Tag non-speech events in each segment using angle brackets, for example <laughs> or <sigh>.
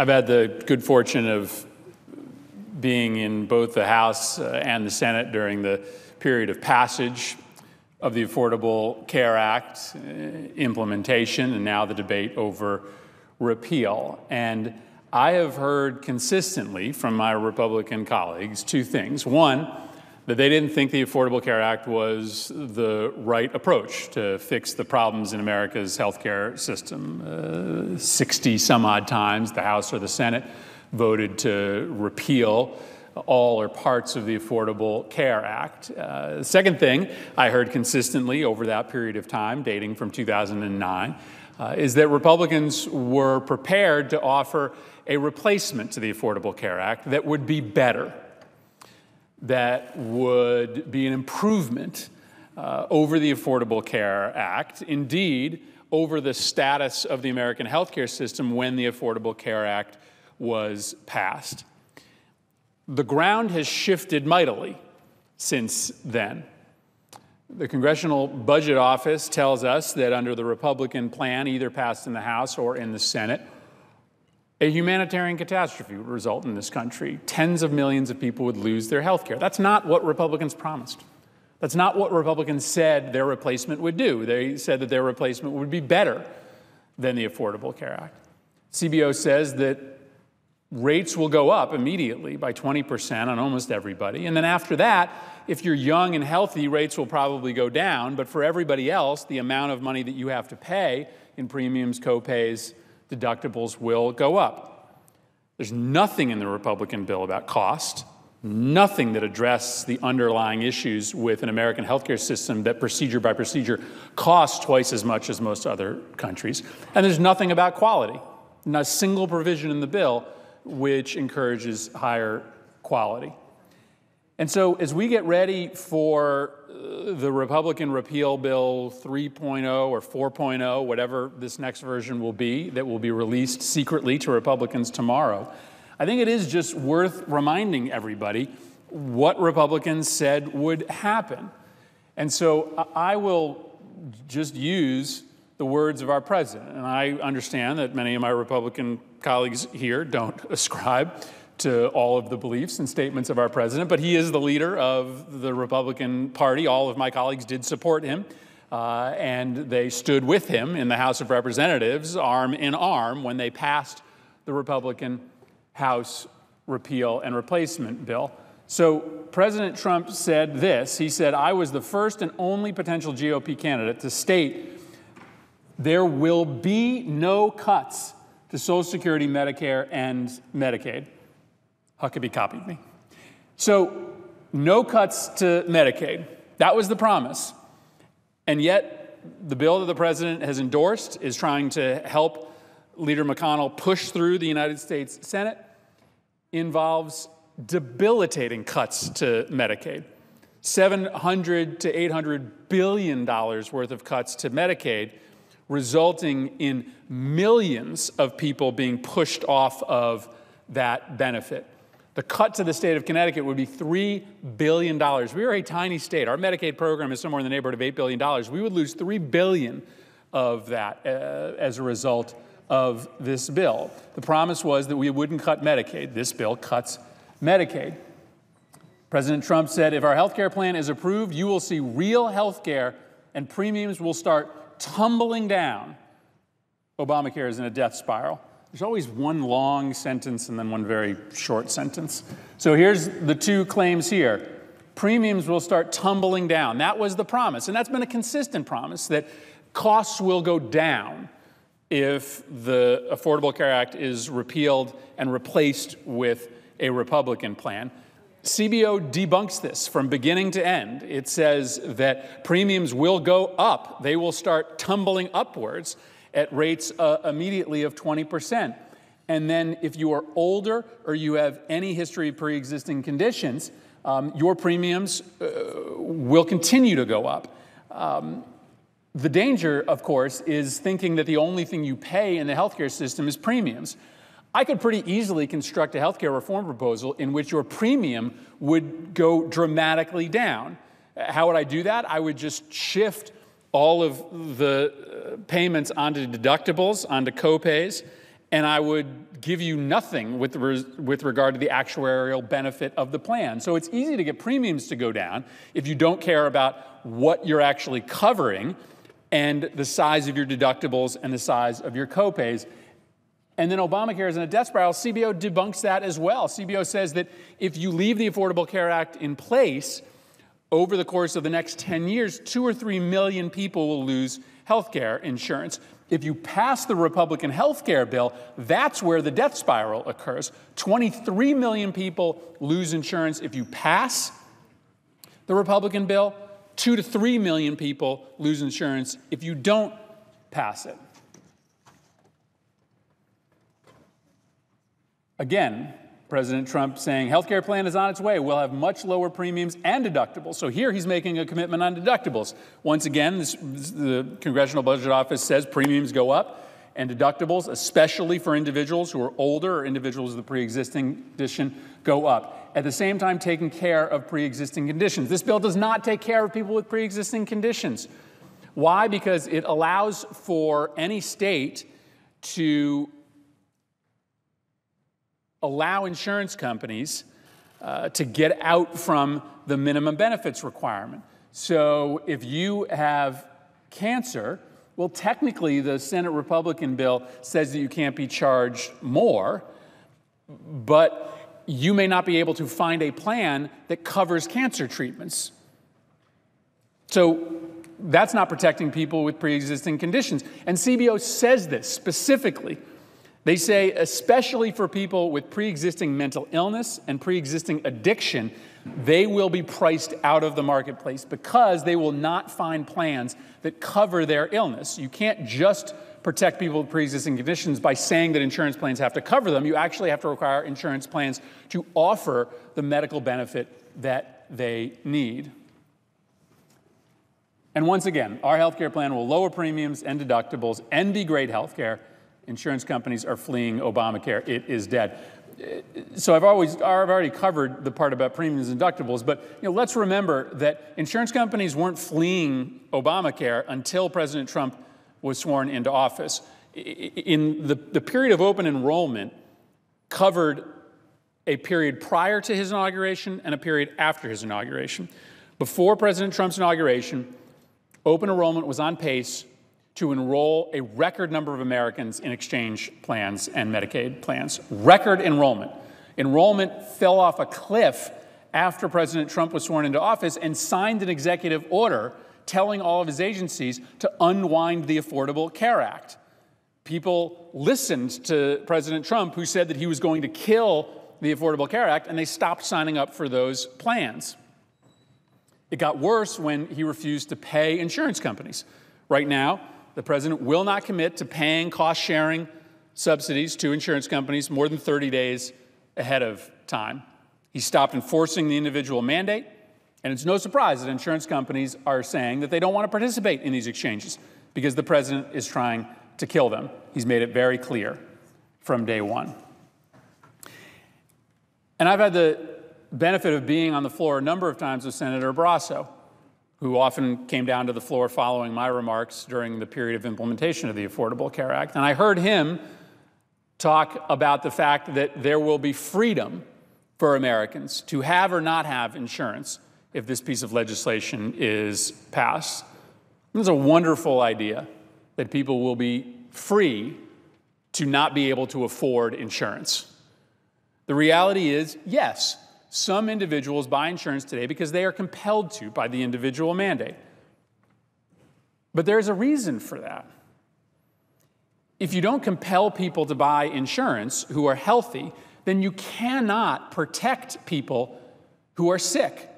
I've had the good fortune of being in both the House uh, and the Senate during the period of passage of the Affordable Care Act uh, implementation and now the debate over repeal. And I have heard consistently from my Republican colleagues two things. One, that they didn't think the Affordable Care Act was the right approach to fix the problems in America's healthcare system. Uh, 60 some odd times, the House or the Senate voted to repeal all or parts of the Affordable Care Act. Uh, the second thing I heard consistently over that period of time, dating from 2009, uh, is that Republicans were prepared to offer a replacement to the Affordable Care Act that would be better that would be an improvement uh, over the Affordable Care Act, indeed, over the status of the American healthcare system when the Affordable Care Act was passed. The ground has shifted mightily since then. The Congressional Budget Office tells us that under the Republican plan, either passed in the House or in the Senate, a humanitarian catastrophe would result in this country. Tens of millions of people would lose their health care. That's not what Republicans promised. That's not what Republicans said their replacement would do. They said that their replacement would be better than the Affordable Care Act. CBO says that rates will go up immediately by 20% on almost everybody. And then after that, if you're young and healthy, rates will probably go down. But for everybody else, the amount of money that you have to pay in premiums, copays, deductibles will go up. There's nothing in the Republican bill about cost, nothing that addresses the underlying issues with an American healthcare system that procedure by procedure costs twice as much as most other countries. And there's nothing about quality, not a single provision in the bill which encourages higher quality. And so, as we get ready for uh, the Republican repeal bill 3.0 or 4.0, whatever this next version will be, that will be released secretly to Republicans tomorrow, I think it is just worth reminding everybody what Republicans said would happen. And so, I will just use the words of our president. And I understand that many of my Republican colleagues here don't <laughs> ascribe to all of the beliefs and statements of our president, but he is the leader of the Republican Party. All of my colleagues did support him, uh, and they stood with him in the House of Representatives, arm in arm, when they passed the Republican House repeal and replacement bill. So President Trump said this He said, I was the first and only potential GOP candidate to state there will be no cuts to Social Security, Medicare, and Medicaid. Huckabee copied me. So, no cuts to Medicaid. That was the promise. And yet, the bill that the president has endorsed is trying to help Leader McConnell push through the United States Senate, involves debilitating cuts to Medicaid. 700 to 800 billion dollars worth of cuts to Medicaid, resulting in millions of people being pushed off of that benefit. The cut to the state of Connecticut would be $3 billion. We are a tiny state. Our Medicaid program is somewhere in the neighborhood of $8 billion. We would lose 3 billion of that uh, as a result of this bill. The promise was that we wouldn't cut Medicaid. This bill cuts Medicaid. President Trump said if our health care plan is approved, you will see real health care and premiums will start tumbling down. Obamacare is in a death spiral. There's always one long sentence and then one very short sentence. So here's the two claims here premiums will start tumbling down. That was the promise, and that's been a consistent promise that costs will go down if the Affordable Care Act is repealed and replaced with a Republican plan. CBO debunks this from beginning to end. It says that premiums will go up, they will start tumbling upwards at rates uh, immediately of 20%. And then if you are older or you have any history of pre existing conditions, um, your premiums uh, will continue to go up. Um, the danger, of course, is thinking that the only thing you pay in the healthcare system is premiums. I could pretty easily construct a healthcare reform proposal in which your premium would go dramatically down. How would I do that? I would just shift all of the uh, payments onto deductibles, onto copays, and I would give you nothing with, with regard to the actuarial benefit of the plan. So it's easy to get premiums to go down if you don't care about what you're actually covering and the size of your deductibles and the size of your copays. And then Obamacare is in a death spiral. CBO debunks that as well. CBO says that if you leave the Affordable Care Act in place, over the course of the next 10 years, two or three million people will lose health care insurance. If you pass the Republican health care bill, that's where the death spiral occurs. 23 million people lose insurance if you pass the Republican bill, two to three million people lose insurance if you don't pass it. Again, President Trump saying healthcare plan is on its way. We'll have much lower premiums and deductibles. So here he's making a commitment on deductibles. Once again, this, the Congressional Budget Office says premiums go up and deductibles, especially for individuals who are older or individuals with a pre-existing condition, go up. At the same time, taking care of pre-existing conditions. This bill does not take care of people with pre-existing conditions. Why? Because it allows for any state to allow insurance companies uh, to get out from the minimum benefits requirement. So if you have cancer, well, technically, the Senate Republican bill says that you can't be charged more, but you may not be able to find a plan that covers cancer treatments. So that's not protecting people with pre existing conditions. And CBO says this specifically they say, especially for people with pre existing mental illness and pre existing addiction, they will be priced out of the marketplace because they will not find plans that cover their illness. You can't just protect people with pre existing conditions by saying that insurance plans have to cover them. You actually have to require insurance plans to offer the medical benefit that they need. And once again, our healthcare plan will lower premiums and deductibles and be great healthcare insurance companies are fleeing Obamacare. It is dead. So I've always I've already covered the part about premiums and deductibles, but you know, let's remember that insurance companies weren't fleeing Obamacare until President Trump was sworn into office. In the, the period of open enrollment covered a period prior to his inauguration and a period after his inauguration. Before President Trump's inauguration, open enrollment was on pace to enroll a record number of Americans in exchange plans and Medicaid plans. Record enrollment. Enrollment fell off a cliff after President Trump was sworn into office and signed an executive order telling all of his agencies to unwind the Affordable Care Act. People listened to President Trump, who said that he was going to kill the Affordable Care Act, and they stopped signing up for those plans. It got worse when he refused to pay insurance companies. Right now, the president will not commit to paying cost sharing subsidies to insurance companies more than 30 days ahead of time. He stopped enforcing the individual mandate, and it's no surprise that insurance companies are saying that they don't want to participate in these exchanges because the president is trying to kill them. He's made it very clear from day one. And I've had the benefit of being on the floor a number of times with Senator Barrasso who often came down to the floor following my remarks during the period of implementation of the Affordable Care Act. And I heard him talk about the fact that there will be freedom for Americans to have or not have insurance if this piece of legislation is passed. It's a wonderful idea that people will be free to not be able to afford insurance. The reality is, yes, some individuals buy insurance today because they are compelled to by the individual mandate. But there's a reason for that. If you don't compel people to buy insurance who are healthy, then you cannot protect people who are sick.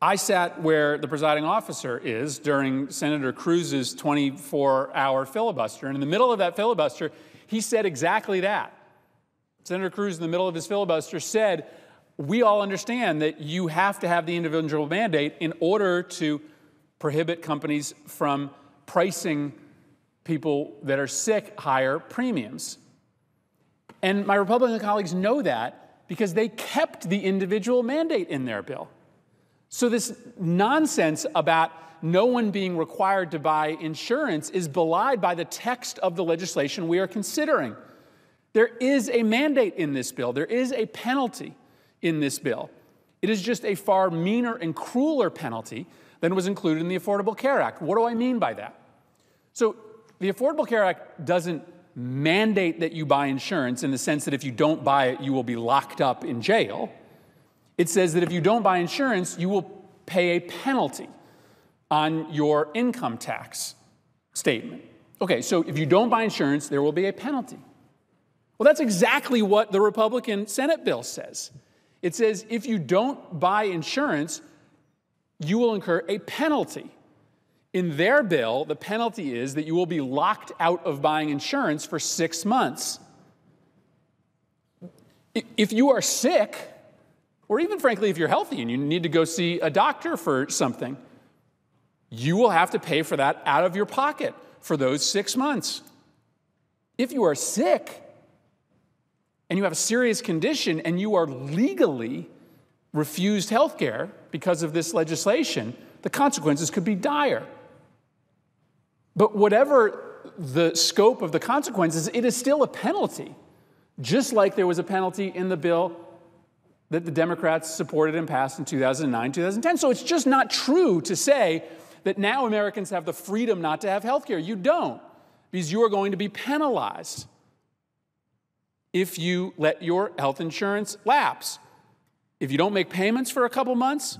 I sat where the presiding officer is during Senator Cruz's 24 hour filibuster. And in the middle of that filibuster, he said exactly that. Senator Cruz, in the middle of his filibuster, said, we all understand that you have to have the individual mandate in order to prohibit companies from pricing people that are sick higher premiums. And my Republican colleagues know that because they kept the individual mandate in their bill. So, this nonsense about no one being required to buy insurance is belied by the text of the legislation we are considering. There is a mandate in this bill, there is a penalty in this bill. It is just a far meaner and crueler penalty than was included in the Affordable Care Act. What do I mean by that? So, the Affordable Care Act doesn't mandate that you buy insurance in the sense that if you don't buy it, you will be locked up in jail. It says that if you don't buy insurance, you will pay a penalty on your income tax statement. Okay, so if you don't buy insurance, there will be a penalty. Well, that's exactly what the Republican Senate bill says. It says if you don't buy insurance, you will incur a penalty. In their bill, the penalty is that you will be locked out of buying insurance for six months. If you are sick, or even frankly, if you're healthy and you need to go see a doctor for something, you will have to pay for that out of your pocket for those six months. If you are sick and you have a serious condition and you are legally refused health care because of this legislation, the consequences could be dire. But whatever the scope of the consequences, it is still a penalty, just like there was a penalty in the bill that the Democrats supported and passed in 2009, 2010. So it's just not true to say that now Americans have the freedom not to have health care. You don't, because you are going to be penalized if you let your health insurance lapse. If you don't make payments for a couple months,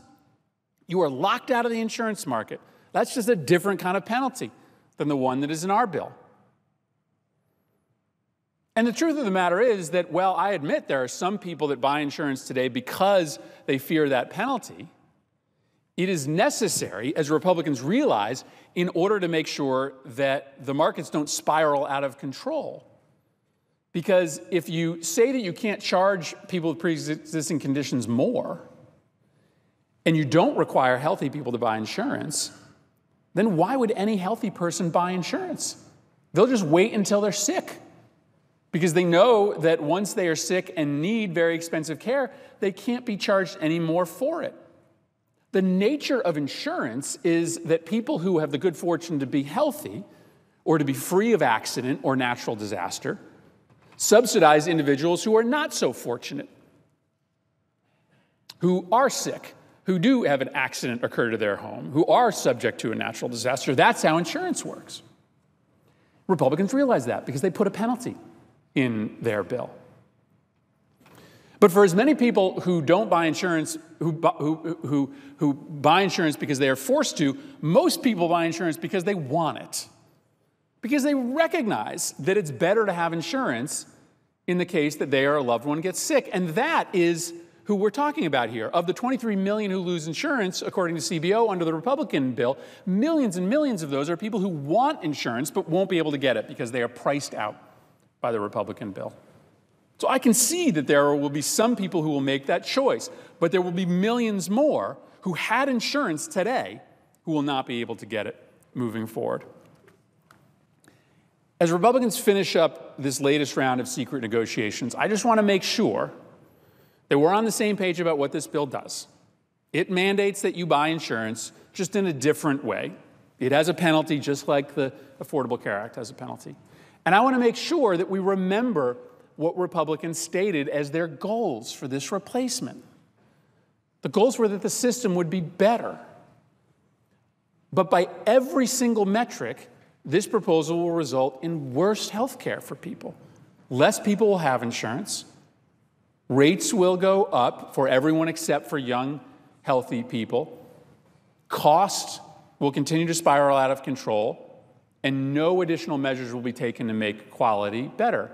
you are locked out of the insurance market. That's just a different kind of penalty than the one that is in our bill. And the truth of the matter is that, well, I admit there are some people that buy insurance today because they fear that penalty. It is necessary, as Republicans realize, in order to make sure that the markets don't spiral out of control. Because if you say that you can't charge people with pre existing conditions more, and you don't require healthy people to buy insurance, then why would any healthy person buy insurance? They'll just wait until they're sick because they know that once they are sick and need very expensive care, they can't be charged any more for it. The nature of insurance is that people who have the good fortune to be healthy or to be free of accident or natural disaster subsidize individuals who are not so fortunate, who are sick, who do have an accident occur to their home, who are subject to a natural disaster. That's how insurance works. Republicans realize that because they put a penalty in their bill. But for as many people who don't buy insurance, who, who, who, who buy insurance because they are forced to, most people buy insurance because they want it. Because they recognize that it's better to have insurance in the case that they or a loved one gets sick. And that is who we're talking about here. Of the 23 million who lose insurance, according to CBO, under the Republican bill, millions and millions of those are people who want insurance but won't be able to get it because they are priced out by the Republican bill. So I can see that there will be some people who will make that choice, but there will be millions more who had insurance today who will not be able to get it moving forward. As Republicans finish up this latest round of secret negotiations, I just want to make sure that we're on the same page about what this bill does. It mandates that you buy insurance just in a different way. It has a penalty, just like the Affordable Care Act has a penalty. And I want to make sure that we remember what Republicans stated as their goals for this replacement. The goals were that the system would be better. But by every single metric, this proposal will result in worse health care for people. Less people will have insurance. Rates will go up for everyone except for young, healthy people. Costs will continue to spiral out of control, and no additional measures will be taken to make quality better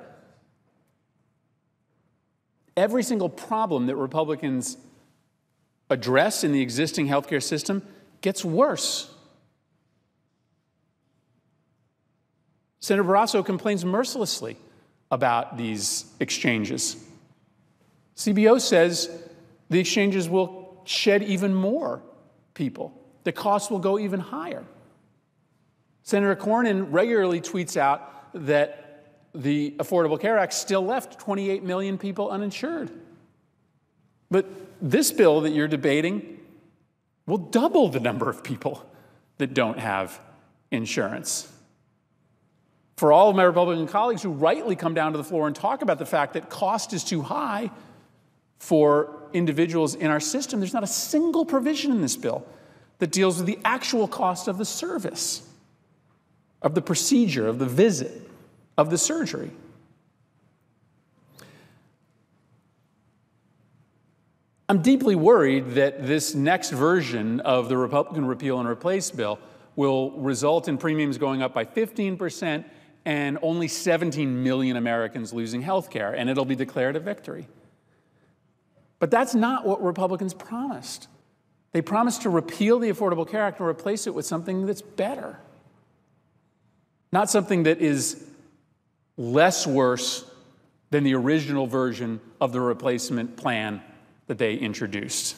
every single problem that Republicans address in the existing healthcare system gets worse. Senator Barrasso complains mercilessly about these exchanges. CBO says the exchanges will shed even more people. The costs will go even higher. Senator Cornyn regularly tweets out that the Affordable Care Act still left 28 million people uninsured. But this bill that you're debating will double the number of people that don't have insurance. For all of my Republican colleagues who rightly come down to the floor and talk about the fact that cost is too high for individuals in our system, there's not a single provision in this bill that deals with the actual cost of the service, of the procedure, of the visit, of the surgery. I'm deeply worried that this next version of the Republican repeal and replace bill will result in premiums going up by 15% and only 17 million Americans losing health care, and it'll be declared a victory. But that's not what Republicans promised. They promised to repeal the Affordable Care Act and replace it with something that's better. Not something that is less worse than the original version of the replacement plan that they introduced.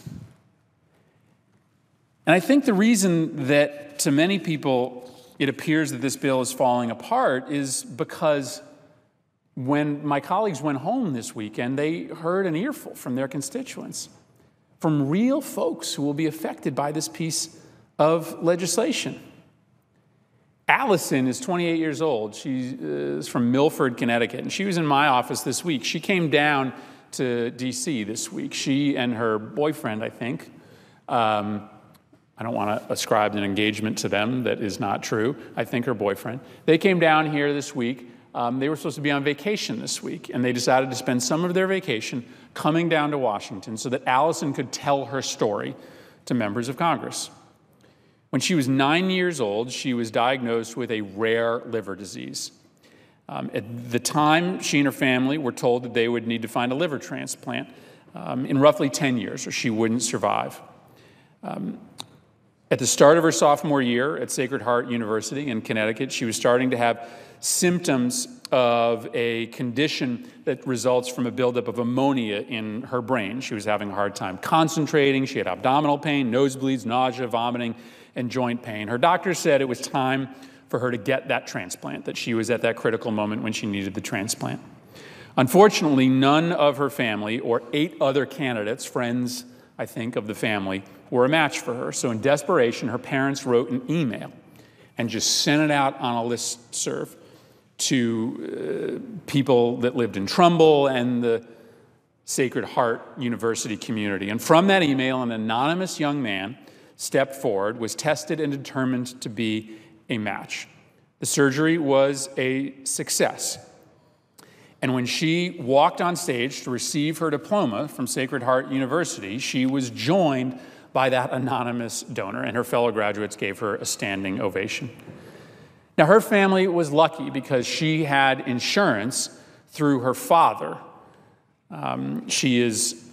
And I think the reason that to many people it appears that this bill is falling apart is because when my colleagues went home this weekend, they heard an earful from their constituents, from real folks who will be affected by this piece of legislation. Allison is 28 years old. She is from Milford, Connecticut, and she was in my office this week. She came down to DC this week. She and her boyfriend, I think. Um, I don't want to ascribe an engagement to them that is not true. I think her boyfriend. They came down here this week. Um, they were supposed to be on vacation this week, and they decided to spend some of their vacation coming down to Washington so that Allison could tell her story to members of Congress. When she was nine years old, she was diagnosed with a rare liver disease. Um, at the time, she and her family were told that they would need to find a liver transplant um, in roughly 10 years, or she wouldn't survive. Um, at the start of her sophomore year at Sacred Heart University in Connecticut, she was starting to have symptoms of a condition that results from a buildup of ammonia in her brain. She was having a hard time concentrating. She had abdominal pain, nosebleeds, nausea, vomiting, and joint pain. Her doctor said it was time for her to get that transplant, that she was at that critical moment when she needed the transplant. Unfortunately, none of her family or eight other candidates, friends, I think, of the family, were a match for her. So, in desperation, her parents wrote an email and just sent it out on a list serve to uh, people that lived in Trumbull and the Sacred Heart University community. And from that email, an anonymous young man stepped forward, was tested, and determined to be a match. The surgery was a success. And when she walked on stage to receive her diploma from Sacred Heart University, she was joined by that anonymous donor, and her fellow graduates gave her a standing ovation. Now, her family was lucky because she had insurance through her father. Um, she is,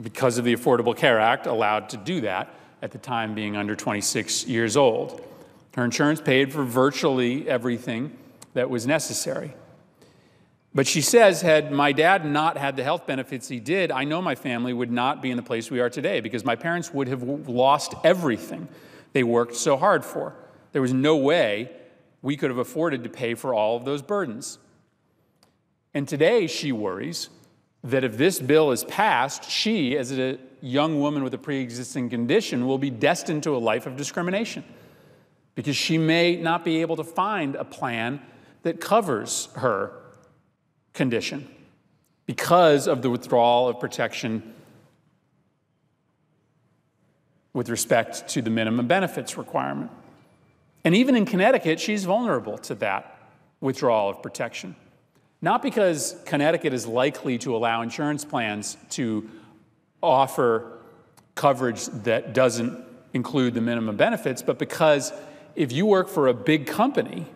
because of the Affordable Care Act, allowed to do that at the time being under 26 years old. Her insurance paid for virtually everything that was necessary. But she says, had my dad not had the health benefits he did, I know my family would not be in the place we are today because my parents would have lost everything they worked so hard for. There was no way we could have afforded to pay for all of those burdens. And today she worries that if this bill is passed, she, as a young woman with a pre existing condition, will be destined to a life of discrimination because she may not be able to find a plan that covers her condition because of the withdrawal of protection with respect to the minimum benefits requirement. And even in Connecticut, she's vulnerable to that withdrawal of protection. Not because Connecticut is likely to allow insurance plans to offer coverage that doesn't include the minimum benefits, but because if you work for a big company,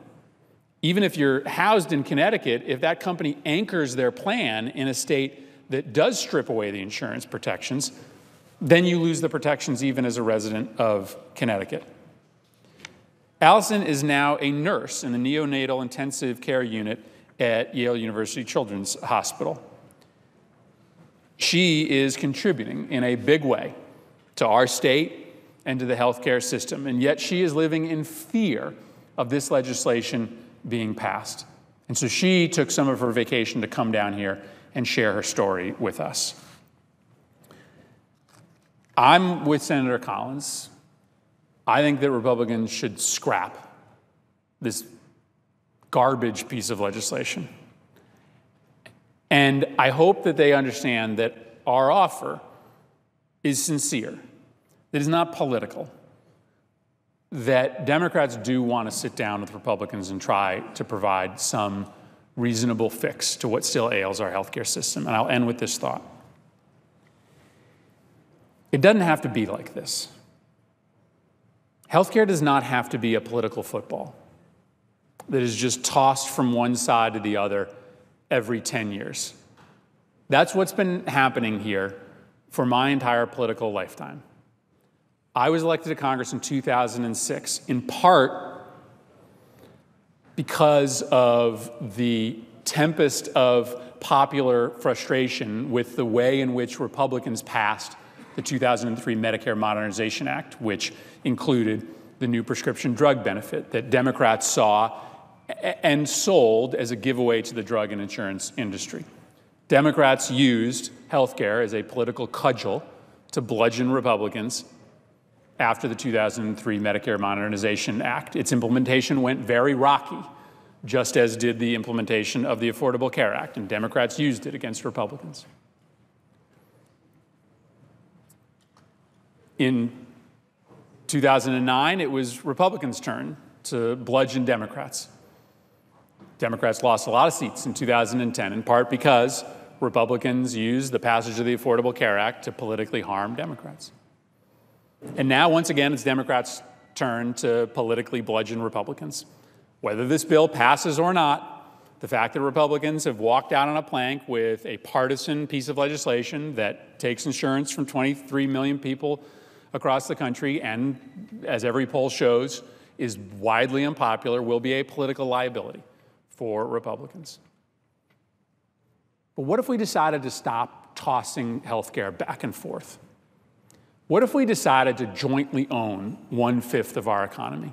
even if you're housed in Connecticut, if that company anchors their plan in a state that does strip away the insurance protections, then you lose the protections even as a resident of Connecticut. Allison is now a nurse in the neonatal intensive care unit at Yale University Children's Hospital. She is contributing in a big way to our state and to the healthcare system. And yet she is living in fear of this legislation being passed. And so she took some of her vacation to come down here and share her story with us. I'm with Senator Collins. I think that Republicans should scrap this garbage piece of legislation. And I hope that they understand that our offer is sincere, It is not political, that Democrats do want to sit down with Republicans and try to provide some reasonable fix to what still ails our healthcare system. And I'll end with this thought. It doesn't have to be like this. Healthcare does not have to be a political football that is just tossed from one side to the other every 10 years. That's what's been happening here for my entire political lifetime. I was elected to Congress in 2006, in part because of the tempest of popular frustration with the way in which Republicans passed the 2003 Medicare Modernization Act, which included the new prescription drug benefit that Democrats saw and sold as a giveaway to the drug and insurance industry. Democrats used healthcare as a political cudgel to bludgeon Republicans after the 2003 Medicare Modernization Act. Its implementation went very rocky, just as did the implementation of the Affordable Care Act, and Democrats used it against Republicans. In 2009, it was Republicans' turn to bludgeon Democrats. Democrats lost a lot of seats in 2010, in part because Republicans used the passage of the Affordable Care Act to politically harm Democrats. And now, once again, it's Democrats' turn to politically bludgeon Republicans. Whether this bill passes or not, the fact that Republicans have walked out on a plank with a partisan piece of legislation that takes insurance from 23 million people across the country and, as every poll shows, is widely unpopular, will be a political liability for Republicans. But what if we decided to stop tossing health care back and forth? What if we decided to jointly own one fifth of our economy?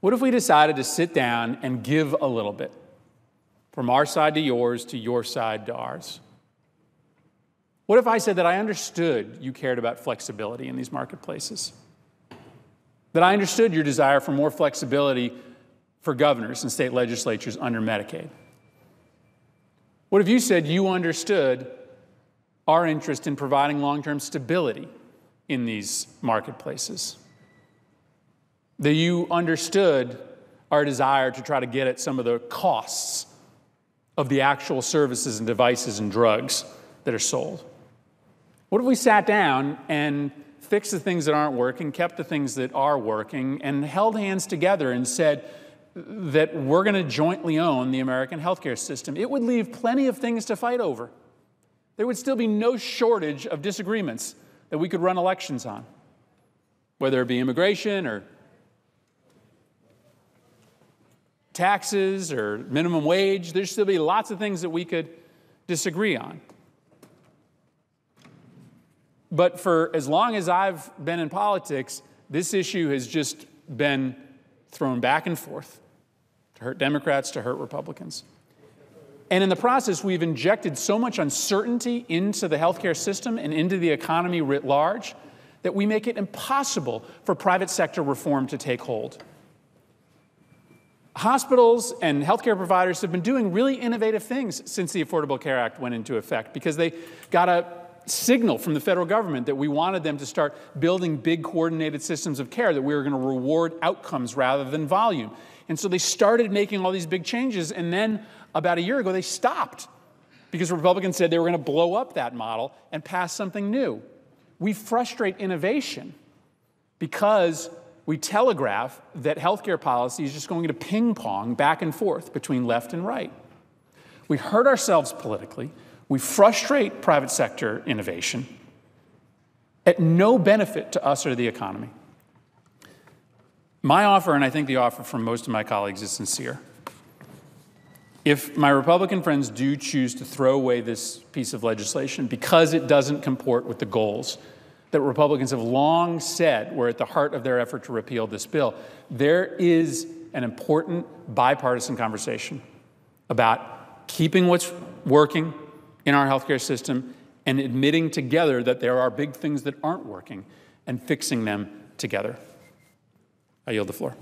What if we decided to sit down and give a little bit from our side to yours to your side to ours? What if I said that I understood you cared about flexibility in these marketplaces? That I understood your desire for more flexibility for governors and state legislatures under Medicaid? What if you said you understood our interest in providing long term stability in these marketplaces? That you understood our desire to try to get at some of the costs of the actual services and devices and drugs that are sold? What if we sat down and fixed the things that aren't working, kept the things that are working, and held hands together and said that we're going to jointly own the American healthcare system? It would leave plenty of things to fight over. There would still be no shortage of disagreements that we could run elections on, whether it be immigration or taxes or minimum wage. There'd still be lots of things that we could disagree on. But for as long as I've been in politics, this issue has just been thrown back and forth to hurt Democrats, to hurt Republicans. And in the process, we've injected so much uncertainty into the healthcare system and into the economy writ large that we make it impossible for private sector reform to take hold. Hospitals and healthcare providers have been doing really innovative things since the Affordable Care Act went into effect because they got a signal from the federal government that we wanted them to start building big coordinated systems of care, that we were going to reward outcomes rather than volume. And so they started making all these big changes, and then about a year ago, they stopped because Republicans said they were going to blow up that model and pass something new. We frustrate innovation because we telegraph that healthcare policy is just going to ping pong back and forth between left and right. We hurt ourselves politically we frustrate private sector innovation at no benefit to us or the economy. My offer, and I think the offer from most of my colleagues, is sincere. If my Republican friends do choose to throw away this piece of legislation because it doesn't comport with the goals that Republicans have long said were at the heart of their effort to repeal this bill, there is an important bipartisan conversation about keeping what's working in our healthcare system and admitting together that there are big things that aren't working and fixing them together. I yield the floor.